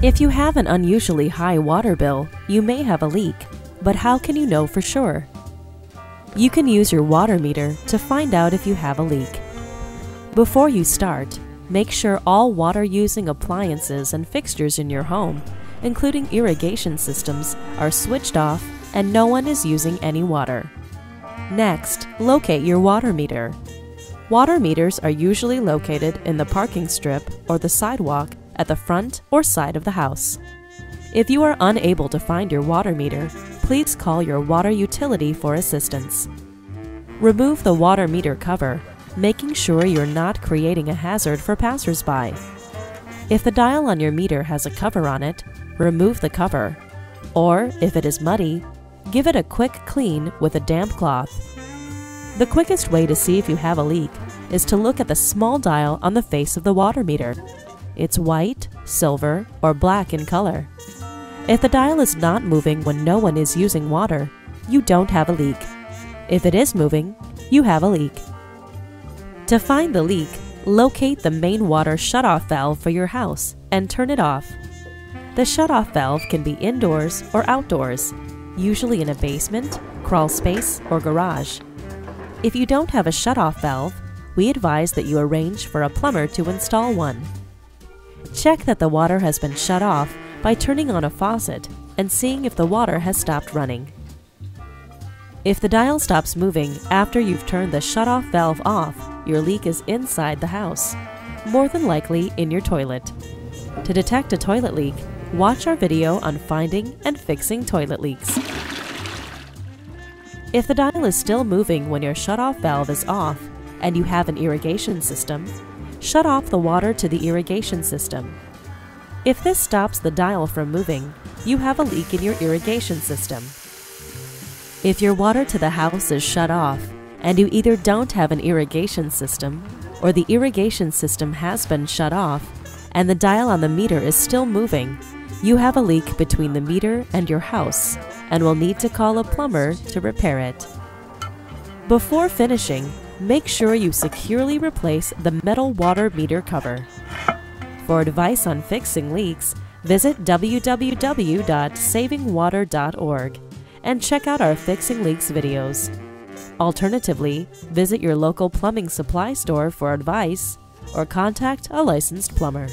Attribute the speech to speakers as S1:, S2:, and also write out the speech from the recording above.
S1: If you have an unusually high water bill, you may have a leak, but how can you know for sure? You can use your water meter to find out if you have a leak. Before you start, make sure all water-using appliances and fixtures in your home, including irrigation systems, are switched off and no one is using any water. Next, locate your water meter. Water meters are usually located in the parking strip or the sidewalk at the front or side of the house. If you are unable to find your water meter, please call your water utility for assistance. Remove the water meter cover, making sure you're not creating a hazard for passersby. If the dial on your meter has a cover on it, remove the cover. Or, if it is muddy, give it a quick clean with a damp cloth. The quickest way to see if you have a leak is to look at the small dial on the face of the water meter. It's white, silver, or black in color. If the dial is not moving when no one is using water, you don't have a leak. If it is moving, you have a leak. To find the leak, locate the main water shutoff valve for your house and turn it off. The shutoff valve can be indoors or outdoors, usually in a basement, crawl space, or garage. If you don't have a shutoff valve, we advise that you arrange for a plumber to install one. Check that the water has been shut off by turning on a faucet and seeing if the water has stopped running. If the dial stops moving after you've turned the shut-off valve off, your leak is inside the house, more than likely in your toilet. To detect a toilet leak, watch our video on finding and fixing toilet leaks. If the dial is still moving when your shut-off valve is off and you have an irrigation system, shut off the water to the irrigation system. If this stops the dial from moving, you have a leak in your irrigation system. If your water to the house is shut off and you either don't have an irrigation system or the irrigation system has been shut off and the dial on the meter is still moving, you have a leak between the meter and your house and will need to call a plumber to repair it. Before finishing, make sure you securely replace the metal water meter cover. For advice on fixing leaks, visit www.savingwater.org and check out our Fixing Leaks videos. Alternatively, visit your local plumbing supply store for advice or contact a licensed plumber.